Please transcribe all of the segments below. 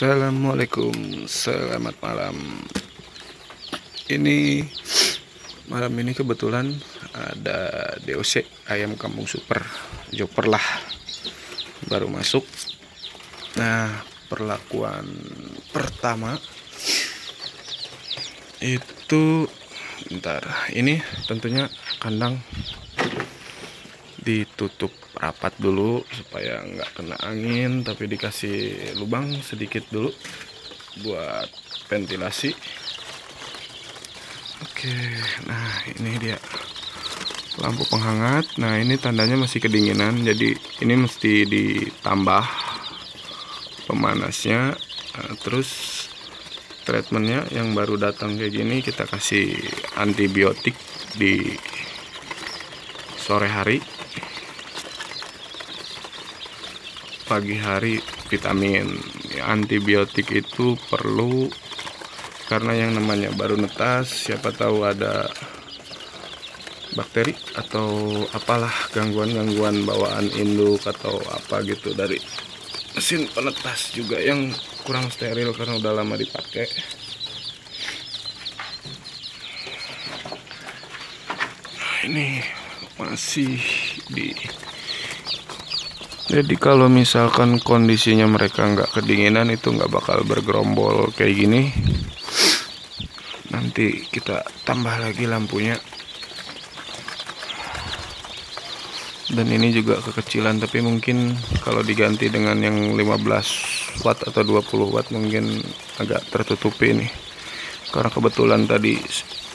Assalamualaikum, selamat malam. Ini malam ini kebetulan ada DOC ayam kampung super, joper lah, baru masuk. Nah, perlakuan pertama itu, ntar ini tentunya kandang ditutup rapat dulu supaya nggak kena angin tapi dikasih lubang sedikit dulu buat ventilasi. Oke nah ini dia. Lampu penghangat. Nah ini tandanya masih kedinginan jadi ini mesti ditambah pemanasnya. Nah, terus treatmentnya yang baru datang kayak gini kita kasih antibiotik di sore hari pagi hari vitamin. Antibiotik itu perlu karena yang namanya baru netas siapa tahu ada bakteri atau apalah gangguan-gangguan bawaan induk atau apa gitu dari mesin penetas juga yang kurang steril karena udah lama dipakai. Ini masih di jadi kalau misalkan kondisinya mereka nggak kedinginan itu nggak bakal bergerombol kayak gini. Nanti kita tambah lagi lampunya. Dan ini juga kekecilan tapi mungkin kalau diganti dengan yang 15 watt atau 20 watt mungkin agak tertutupi nih karena kebetulan tadi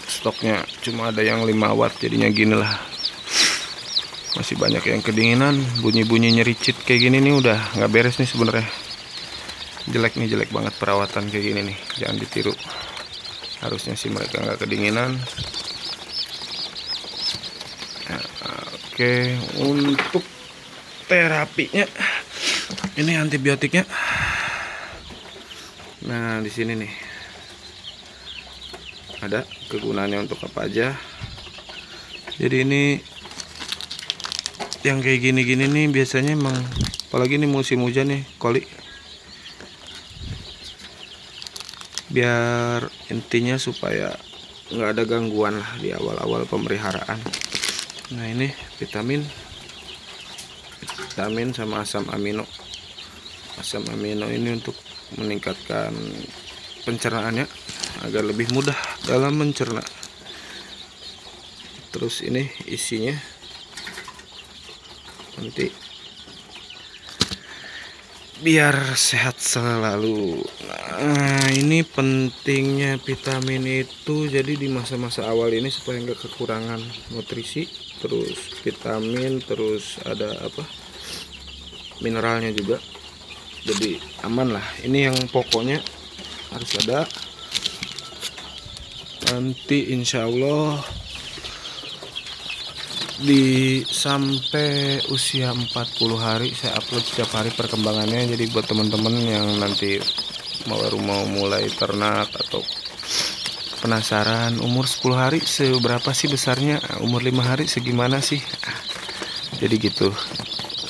stoknya cuma ada yang 5 watt jadinya gini lah masih banyak yang kedinginan bunyi-bunyi nyericit kayak gini nih udah nggak beres nih sebenarnya. Jelek nih jelek banget perawatan kayak gini nih. Jangan ditiru. Harusnya sih mereka nggak kedinginan. Nah, oke untuk terapinya ini antibiotiknya. Nah di sini nih. Ada kegunaannya untuk apa aja. Jadi ini yang kayak gini-gini nih biasanya emang apalagi nih musim hujan nih koli. Biar intinya supaya nggak ada gangguan lah di awal-awal pemeliharaan. Nah ini vitamin. Vitamin sama asam amino. Asam amino ini untuk meningkatkan pencernaannya agar lebih mudah dalam mencerna. Terus ini isinya nanti. Biar sehat selalu. Nah ini pentingnya vitamin itu. Jadi di masa-masa awal ini supaya nggak kekurangan nutrisi terus vitamin terus ada apa? Mineralnya juga. Jadi aman lah. Ini yang pokoknya harus ada. Nanti insya Allah di sampai usia 40 hari saya upload setiap hari perkembangannya. Jadi buat teman-teman yang nanti baru mau mulai ternak atau penasaran umur 10 hari seberapa sih besarnya? Umur 5 hari segimana sih? Jadi gitu.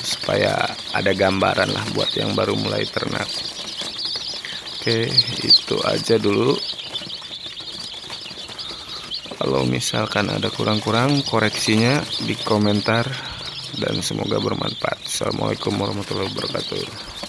Supaya ada gambaran lah buat yang baru mulai ternak. Oke itu aja dulu kalau misalkan ada kurang-kurang koreksinya di komentar dan semoga bermanfaat. Assalamualaikum warahmatullahi wabarakatuh